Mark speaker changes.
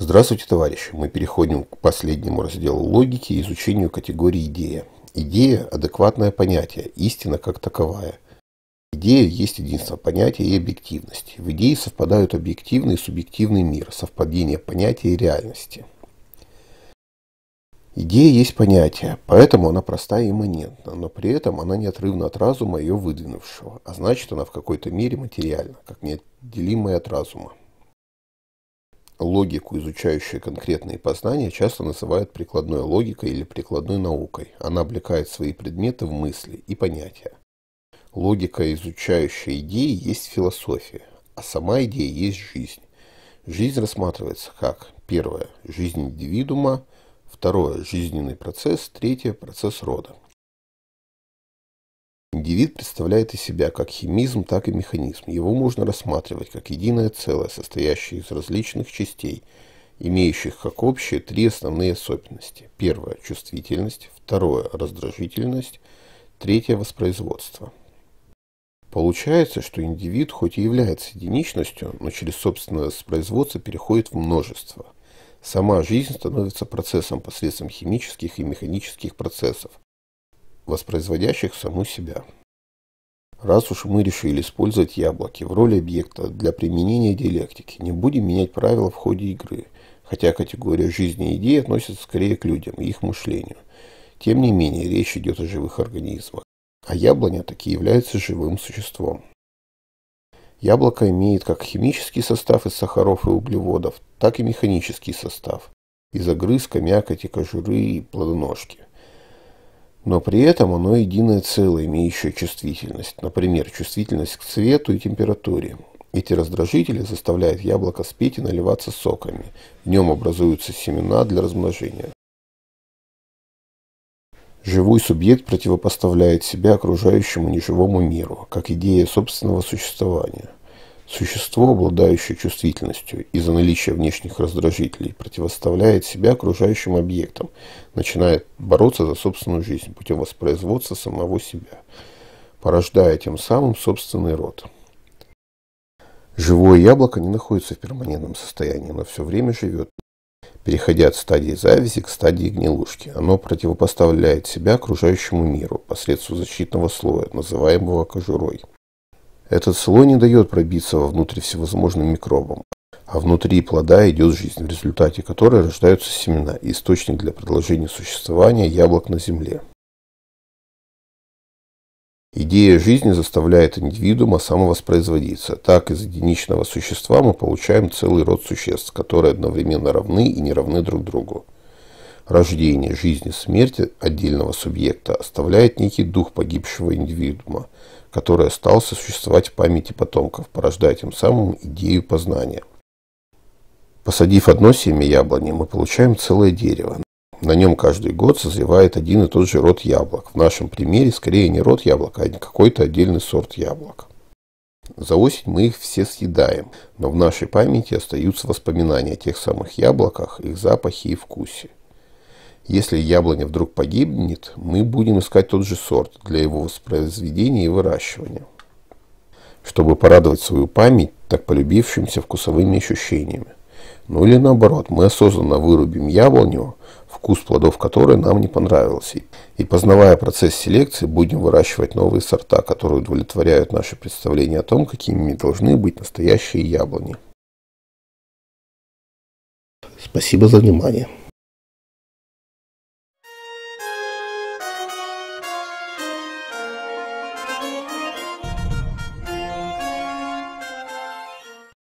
Speaker 1: Здравствуйте, товарищи! Мы переходим к последнему разделу логики и изучению категории идея. Идея – адекватное понятие, истина как таковая. Идея есть единство понятия и объективности. В идее совпадают объективный и субъективный мир, совпадение понятия и реальности. Идея есть понятие, поэтому она простая и имманентна, но при этом она неотрывна от разума ее выдвинувшего, а значит она в какой-то мере материальна, как неотделимая от разума. Логику, изучающую конкретные познания, часто называют прикладной логикой или прикладной наукой. Она облекает свои предметы в мысли и понятия. Логика, изучающая идеи, есть философия, а сама идея есть жизнь. Жизнь рассматривается как первое – жизнь индивидуума, второе – жизненный процесс, третье – процесс рода. Индивид представляет из себя как химизм, так и механизм. Его можно рассматривать как единое целое, состоящее из различных частей, имеющих как общие три основные особенности. Первое – чувствительность, второе – раздражительность, третье – воспроизводство. Получается, что индивид хоть и является единичностью, но через собственное воспроизводство переходит в множество. Сама жизнь становится процессом посредством химических и механических процессов, воспроизводящих саму себя. Раз уж мы решили использовать яблоки в роли объекта для применения диалектики, не будем менять правила в ходе игры, хотя категория жизни и идеи относится скорее к людям и их мышлению. Тем не менее, речь идет о живых организмах, а яблоня таки является живым существом. Яблоко имеет как химический состав из сахаров и углеводов, так и механический состав из огрызка, мякоти, кожуры и плодоножки но при этом оно единое целое, имеющее чувствительность, например, чувствительность к цвету и температуре. Эти раздражители заставляют яблоко спеть и наливаться соками. В нем образуются семена для размножения. Живой субъект противопоставляет себя окружающему неживому миру, как идея собственного существования. Существо, обладающее чувствительностью из-за наличия внешних раздражителей, противоставляет себя окружающим объектам, начинает бороться за собственную жизнь путем воспроизводства самого себя, порождая тем самым собственный род. Живое яблоко не находится в перманентном состоянии, но все время живет, переходя от стадии завязи к стадии гнилушки. Оно противопоставляет себя окружающему миру посредством защитного слоя, называемого кожурой. Этот слой не дает пробиться вовнутрь всевозможным микробам, а внутри плода идет жизнь, в результате которой рождаются семена, источник для продолжения существования яблок на земле. Идея жизни заставляет индивидуума самовоспроизводиться. Так из единичного существа мы получаем целый род существ, которые одновременно равны и не равны друг другу. Рождение, жизнь и смерть отдельного субъекта оставляет некий дух погибшего индивидуума, который остался существовать в памяти потомков, порождая тем самым идею познания. Посадив одно семя яблони, мы получаем целое дерево. На нем каждый год созревает один и тот же род яблок. В нашем примере скорее не род яблок, а какой-то отдельный сорт яблок. За осень мы их все съедаем, но в нашей памяти остаются воспоминания о тех самых яблоках, их запахе и вкусе. Если яблоня вдруг погибнет, мы будем искать тот же сорт для его воспроизведения и выращивания, чтобы порадовать свою память так полюбившимся вкусовыми ощущениями. Ну или наоборот, мы осознанно вырубим яблоню, вкус плодов которой нам не понравился. И познавая процесс селекции, будем выращивать новые сорта, которые удовлетворяют наши представления о том, какими должны быть настоящие яблони. Спасибо за внимание.